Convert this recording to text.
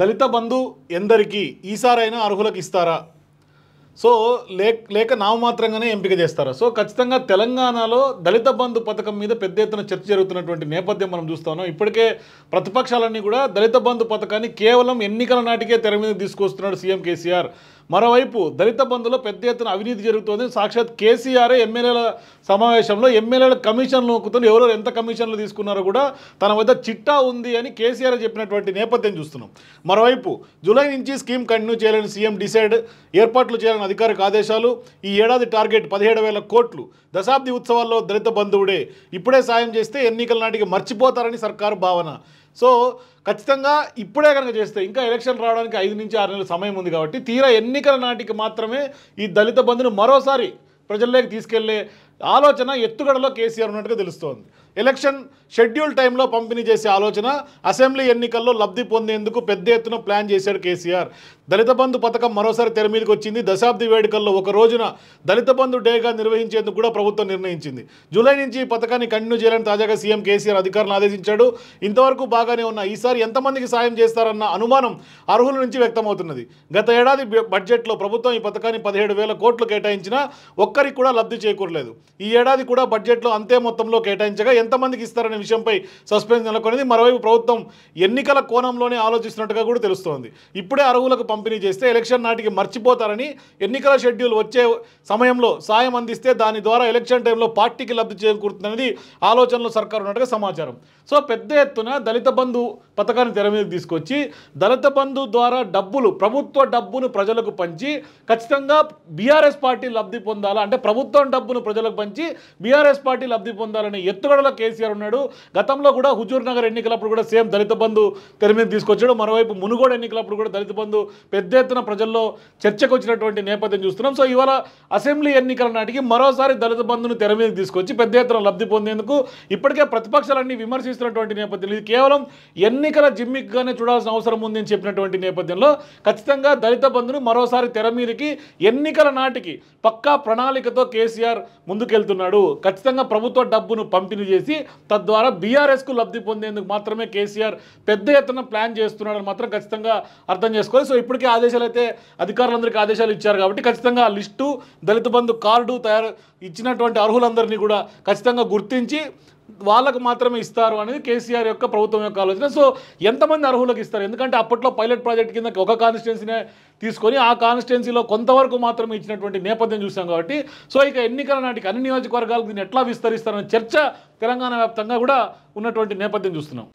దళిత బంధు ఎందరికీ ఈసారైనా అర్హులకు ఇస్తారా? సో లేక లేక నామమాత్రంగానే ఎంపిక చేస్తారా? సో ఖచ్చితంగా తెలంగాణలో దళిత బంధు పథకం మీద పెద్ద ఎత్తున చర్చ జరుగుతున్నటువంటి నేపథ్యం మనం చూస్తున్నాం ఇప్పటికే ప్రతిపక్షాలన్నీ కూడా దళిత బంధు పథకాన్ని కేవలం ఎన్నికల నాటికే తెర మీద తీసుకొస్తున్నాడు సీఎం కేసీఆర్. మరోవైపు దళిత బంధులో పెద్ద ఎత్తున అవినీతి జరుగుతోంది. సాక్షాత్ కేసీఆర్ ఎమ్మెల్యేల సమావేశంలో ఎమ్మెల్యేల కమిషన్లు నొక్కుతున్న ఎవరో ఎంత కమిషన్లు తీసుకున్నారో కూడా తన వద్ద చిట్టా ఉంది అని కేసీఆర్ చెప్పినటువంటి నేపథ్యం చూస్తున్నాం. మరోవైపు జూలై నుంచి స్కీమ్ కంటిన్యూ చేయాలని సీఎం డిసైడ్ ఏర్పాట్లు చేయాలని అధికారిక ఆదేశాలు ఈ ఏడాది టార్గెట్ పదిహేడు వేల కోట్లు దశాబ్ది ఉత్సవాల్లో దళిత బంధువుడే ఇప్పుడే సాయం చేస్తే ఎన్నికల నాటికి మర్చిపోతారని సర్కారు భావన. సో ఖచ్చితంగా ఇప్పుడే కనుక చేస్తే ఇంకా ఎలక్షన్ రావడానికి ఐదు నుంచి ఆరు నెలల సమయం ఉంది కాబట్టి తీరా ఎన్నికల నాటికి మాత్రమే ఈ దళిత బంధును మరోసారి ప్రజల్లోకి తీసుకెళ్ళే ఆలోచన ఎత్తుగడలో కేసీఆర్ ఉన్నట్టుగా తెలుస్తోంది. ఎలక్షన్ షెడ్యూల్ టైంలో పంపిణీ చేసే ఆలోచన అసెంబ్లీ ఎన్నికల్లో లబ్ధి పొందేందుకు పెద్ద ఎత్తున ప్లాన్ చేశాడు కేసీఆర్. దళిత బంధు పథకం మరోసారి తెర మీదకి వచ్చింది. దశాబ్ది వేడుకల్లో ఒక రోజున దళిత బంధు డేగా నిర్వహించేందుకు కూడా ప్రభుత్వం నిర్ణయించింది. జూలై నుంచి ఈ పథకాన్ని కంటిన్యూ చేయాలని తాజాగా సీఎం కేసీఆర్ అధికారులను ఆదేశించాడు. ఇంతవరకు బాగానే ఉన్న ఈసారి ఎంతమందికి సాయం చేస్తారన్న అనుమానం అర్హుల నుంచి వ్యక్తమవుతున్నది. గత ఏడాది బడ్జెట్లో ప్రభుత్వం ఈ పథకాన్ని పదిహేడు వేల కోట్లు కేటాయించినా ఒక్కరికి కూడా లబ్ధి చేకూరలేదు. ఈ ఏడాది కూడా బడ్జెట్లో అంతే మొత్తంలో కేటాయించగా ఎంతమందికి ఇస్తారనే విషయంపై సస్పెన్స్ నెలకొనేది. మరోవైపు ప్రభుత్వం ఎన్నికల కోణంలోనే ఆలోచిస్తున్నట్టుగా కూడా తెలుస్తోంది. ఇప్పుడే అర్హులకు పంపిణీ చేస్తే ఎలక్షన్ నాటికి మర్చిపోతారని ఎన్నికల షెడ్యూల్ వచ్చే సమయంలో సాయం అందిస్తే దాని ద్వారా ఎలక్షన్ టైంలో పార్టీకి లబ్ధి చేకూరుతుందనేది ఆలోచనలో సర్కారు ఉన్నట్టుగా సమాచారం. సో పెద్ద ఎత్తున దళిత బంధు పథకాన్ని తెర మీద తీసుకొచ్చి దళిత బంధు ద్వారా డబ్బులు ప్రభుత్వ డబ్బును ప్రజలకు పంచి ఖచ్చితంగా బీఆర్ఎస్ పార్టీ లబ్ధి పొందాలా అంటే ప్రభుత్వం డబ్బును ప్రజలకు పంచి బీఆర్ఎస్ పార్టీ లబ్ధి పొందాలనే ఎత్తుగడలో కేసీఆర్ ఉన్నాడు. గతంలో కూడా హుజూర్ నగర్ ఎన్నికలప్పుడు కూడా సేమ్ దళిత బంధు తెర మీద తీసుకొచ్చాడు. మరోవైపు మునుగోడు ఎన్నికలప్పుడు కూడా దళిత బంధు పెద్ద ఎత్తున ప్రజల్లో చర్చకు వచ్చినటువంటి నేపథ్యం చూస్తున్నాం. సో ఇవాళ అసెంబ్లీ ఎన్నికల నాటికి మరోసారి దళిత బంధును తెర మీద తీసుకొచ్చి పెద్ద ఎత్తున లబ్ధి పొందేందుకు ఇప్పటికే ప్రతిపక్షాలన్నీ విమర్శిస్తున్నటువంటి నేపథ్యంలో ఇది కేవలం ఎన్నికల జిమ్మిక్గానే చూడాల్సిన అవసరం ఉందని చెప్పినటువంటి నేపథ్యంలో ఖచ్చితంగా దళిత బంధును మరోసారి తెర మీదకి ఎన్నికల నాటికి పక్కా ప్రణాళికతో కేసీఆర్ ముందుకెళ్తున్నాడు. ఖచ్చితంగా ప్రభుత్వ డబ్బును పంపిణీ చేసి తద్వారా బీఆర్ఎస్కు లబ్ధి పొందేందుకు మాత్రమే కేసీఆర్ పెద్ద ఎత్తున ప్లాన్ చేస్తున్నాడని మాత్రం ఖచ్చితంగా అర్థం చేసుకోవాలి. సో ఇప్పటికే ఆదేశాలు అయితే అధికారులందరికీ ఆదేశాలు ఇచ్చారు కాబట్టి ఖచ్చితంగా ఆ లిస్టు దళిత బంధు కార్డు తయారు ఇచ్చినటువంటి అర్హులందరినీ కూడా ఖచ్చితంగా గుర్తించి వాళ్ళకు మాత్రమే ఇస్తారు అనేది కేసీఆర్ యొక్క ప్రభుత్వం యొక్క ఆలోచన. సో ఎంతమంది అర్హులకు ఇస్తారు? ఎందుకంటే అప్పట్లో పైలట్ ప్రాజెక్ట్ కింద ఒక కాన్స్టిట్యున్సీనే తీసుకొని ఆ కాన్స్టిట్యున్సీలో కొంతవరకు మాత్రమే ఇచ్చినటువంటి నేపథ్యం చూసాం కాబట్టి సో ఇక ఎన్నికల నాటికి అన్ని నియోజకవర్గాలకు దీన్ని ఎట్లా విస్తరిస్తారనే చర్చ తెలంగాణ వ్యాప్తంగా కూడా ఉన్నటువంటి నేపథ్యం చూస్తున్నాం.